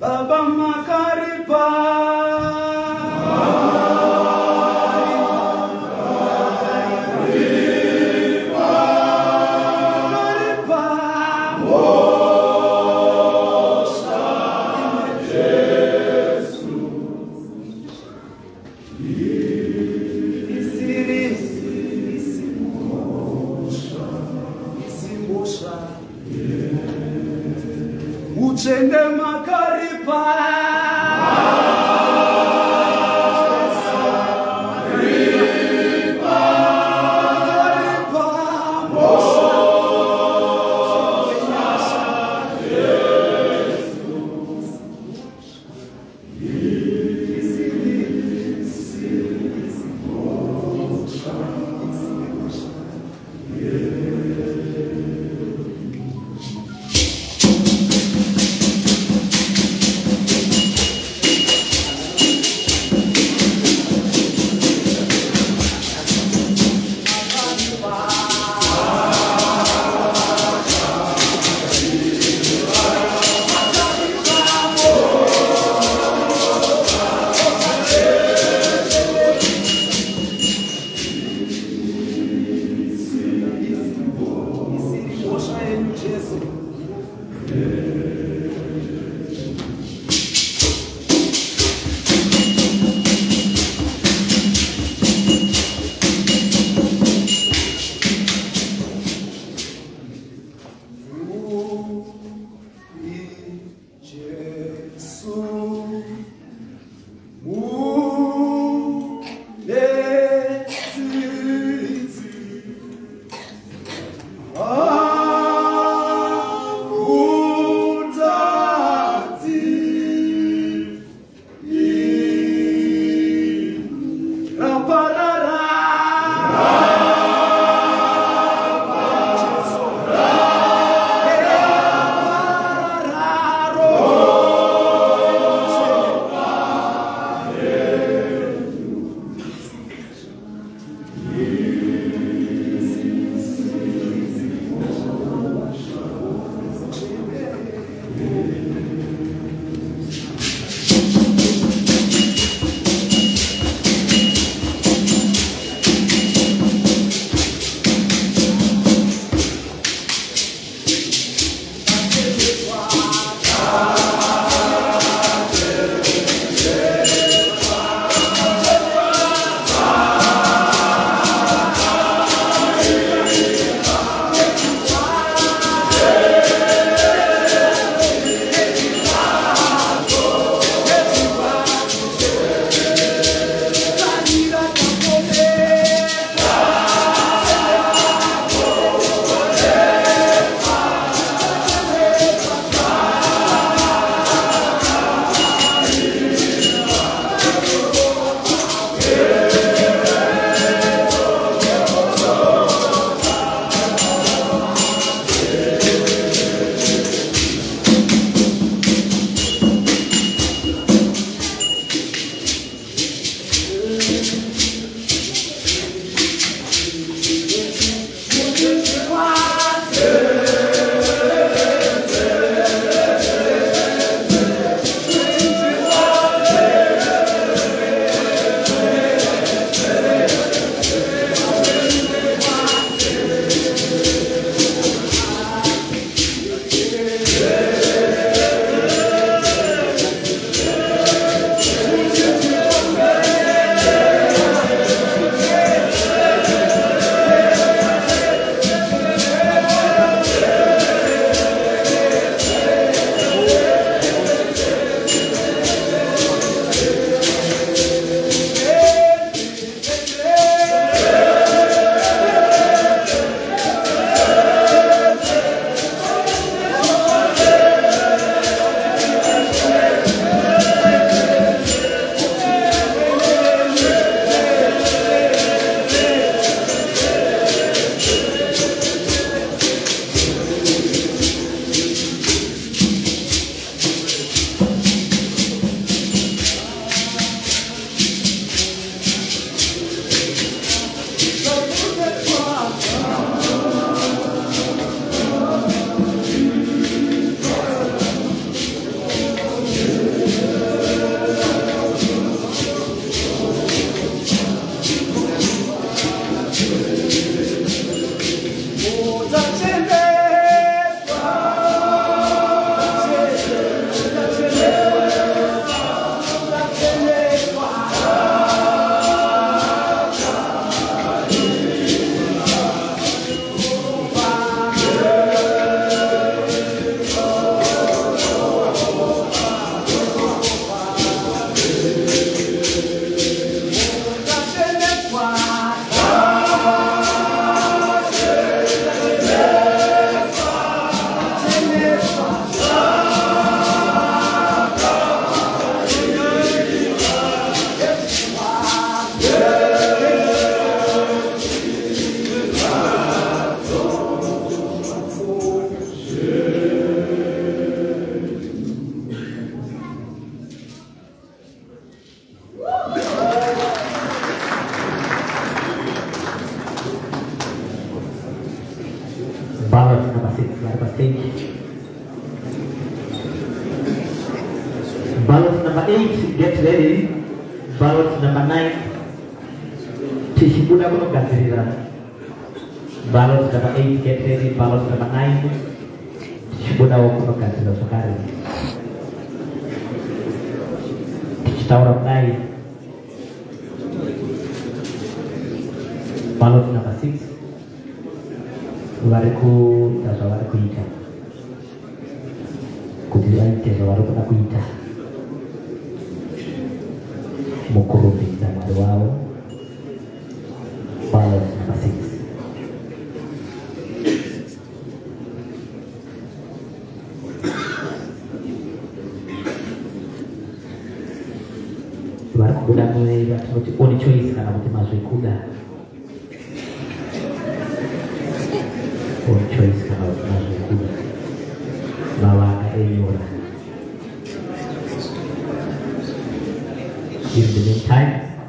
Baba Makaripa. Get ready. Ballot number 9 tichibuda kunogadzirira ballot number 8 get ready. Ballot number 9 tichibudawo kunogadzirira zvakare tichitaura kudai ballot number 6 vari kuita zvavari kuita kuti vaite mukurumidza mwari wavo ballot number six. Vari kubuda muviri vatinoti oni choice kana kuti mazvekuda. time